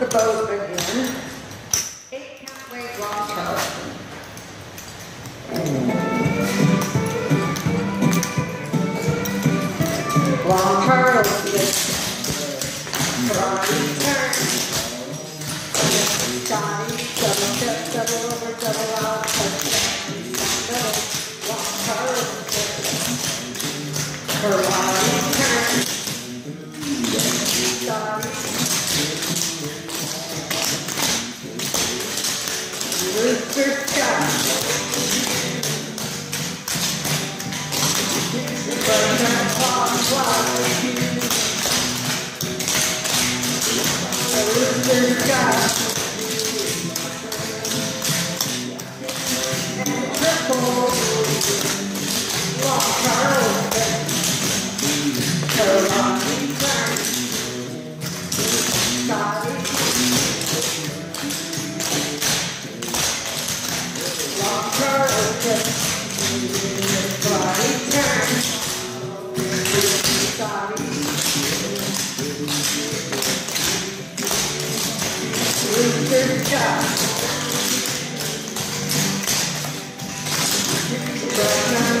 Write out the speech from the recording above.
the boat again. Eight count long toe. Long turn. Double step, double over, double out, touchdown. Double, long turtle twist. Karate Burn on Shot. Burn